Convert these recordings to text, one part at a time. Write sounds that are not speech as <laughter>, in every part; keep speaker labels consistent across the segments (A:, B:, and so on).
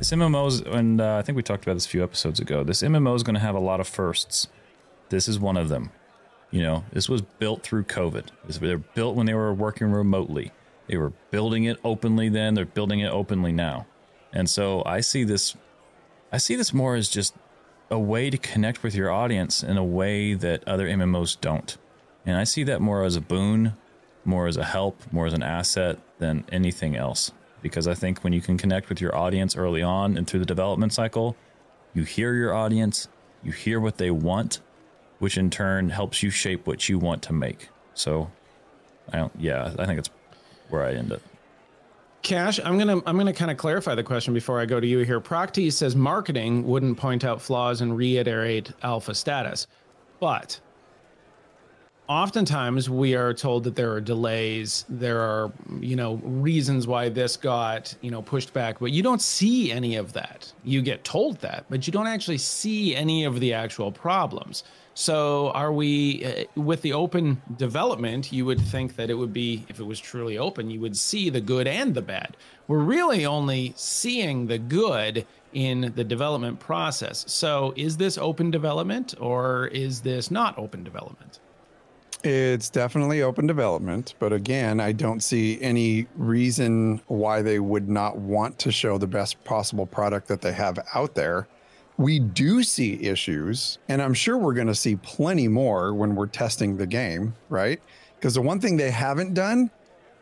A: This MMO's, and uh, I think we talked about this a few episodes ago. This MMO is going to have a lot of firsts. This is one of them. You know, this was built through COVID. They're built when they were working remotely. They were building it openly then. They're building it openly now. And so I see this, I see this more as just a way to connect with your audience in a way that other MMOs don't. And I see that more as a boon, more as a help, more as an asset than anything else. Because I think when you can connect with your audience early on and through the development cycle, you hear your audience, you hear what they want, which in turn helps you shape what you want to make. So, I don't, yeah, I think it's where I end up.
B: Cash, I'm gonna I'm gonna kind of clarify the question before I go to you here. Procty says marketing wouldn't point out flaws and reiterate alpha status, but oftentimes we are told that there are delays there are you know reasons why this got you know pushed back but you don't see any of that. You get told that but you don't actually see any of the actual problems. So are we uh, with the open development you would think that it would be if it was truly open you would see the good and the bad. We're really only seeing the good in the development process. So is this open development or is this not open development
C: it's definitely open development, but again, I don't see any reason why they would not want to show the best possible product that they have out there. We do see issues, and I'm sure we're going to see plenty more when we're testing the game, right? Because the one thing they haven't done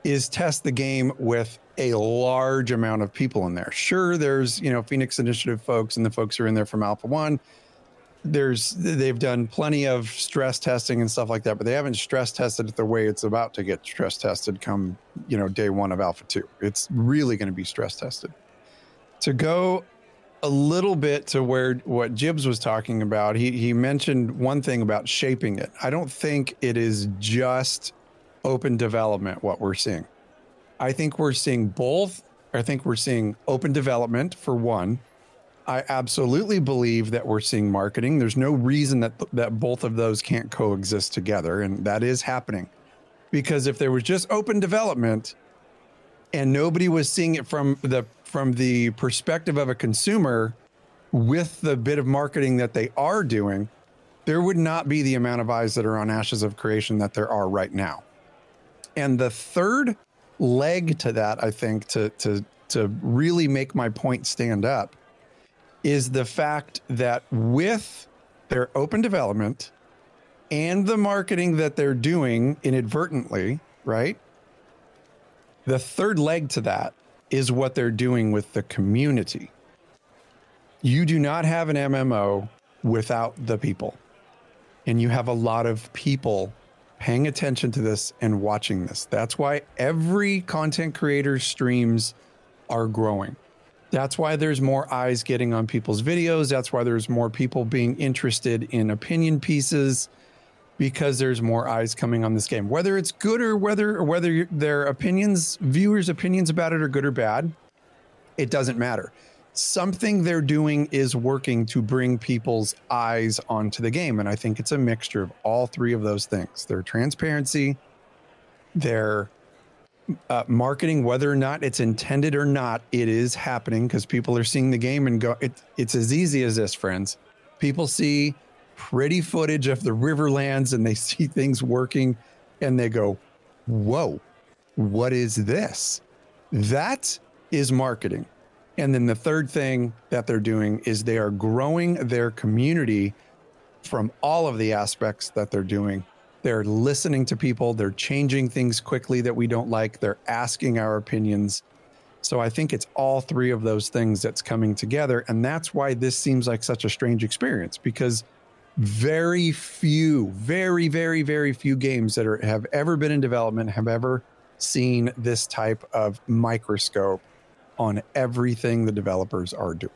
C: is test the game with a large amount of people in there. Sure, there's, you know, Phoenix Initiative folks and the folks who are in there from Alpha 1 there's they've done plenty of stress testing and stuff like that, but they haven't stress tested it the way it's about to get stress tested come, you know, day one of Alpha 2. It's really going to be stress tested. To go a little bit to where what Jibs was talking about, he he mentioned one thing about shaping it. I don't think it is just open development what we're seeing. I think we're seeing both. I think we're seeing open development for one I absolutely believe that we're seeing marketing. There's no reason that that both of those can't coexist together, and that is happening. Because if there was just open development and nobody was seeing it from the from the perspective of a consumer with the bit of marketing that they are doing, there would not be the amount of eyes that are on Ashes of Creation that there are right now. And the third leg to that, I think, to to to really make my point stand up is the fact that with their open development and the marketing that they're doing inadvertently, right? The third leg to that is what they're doing with the community. You do not have an MMO without the people. And you have a lot of people paying attention to this and watching this. That's why every content creator's streams are growing. That's why there's more eyes getting on people's videos. That's why there's more people being interested in opinion pieces because there's more eyes coming on this game. Whether it's good or whether or whether their opinions, viewers' opinions about it are good or bad, it doesn't matter. Something they're doing is working to bring people's eyes onto the game. And I think it's a mixture of all three of those things their transparency, their uh, marketing, whether or not it's intended or not, it is happening because people are seeing the game and go. It, it's as easy as this, friends. People see pretty footage of the Riverlands and they <laughs> see things working, and they go, "Whoa, what is this?" That is marketing. And then the third thing that they're doing is they are growing their community from all of the aspects that they're doing they're listening to people. They're changing things quickly that we don't like. They're asking our opinions. So I think it's all three of those things that's coming together. And that's why this seems like such a strange experience because very few, very, very, very few games that are, have ever been in development have ever seen this type of microscope on everything the developers are doing.